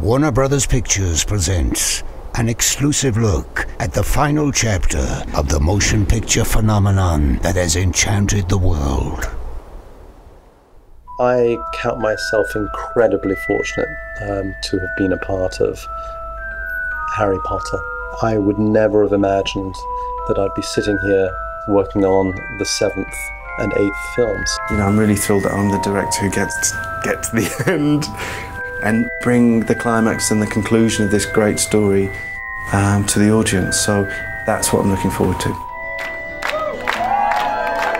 Warner Brothers Pictures presents an exclusive look at the final chapter of the motion picture phenomenon that has enchanted the world. I count myself incredibly fortunate um, to have been a part of Harry Potter. I would never have imagined that I'd be sitting here working on the seventh and eighth films. You know, I'm really thrilled that I'm the director who gets to get to the end and bring the climax and the conclusion of this great story um, to the audience. So that's what I'm looking forward to.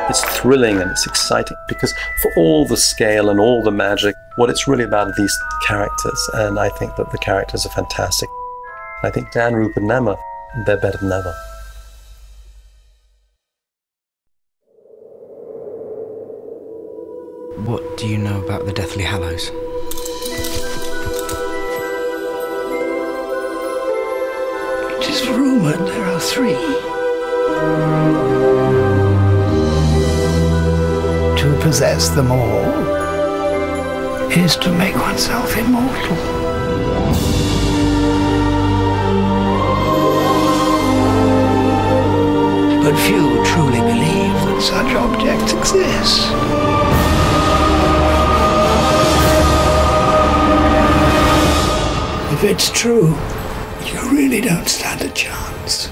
It's thrilling and it's exciting because for all the scale and all the magic, what it's really about are these characters. And I think that the characters are fantastic. I think Dan, Rupert, and Emma, they're better than ever. What do you know about the Deathly Hallows? It is rumored there are three. To possess them all is to make oneself immortal. But few truly believe that such objects exist. If it's true, you really don't stand a chance.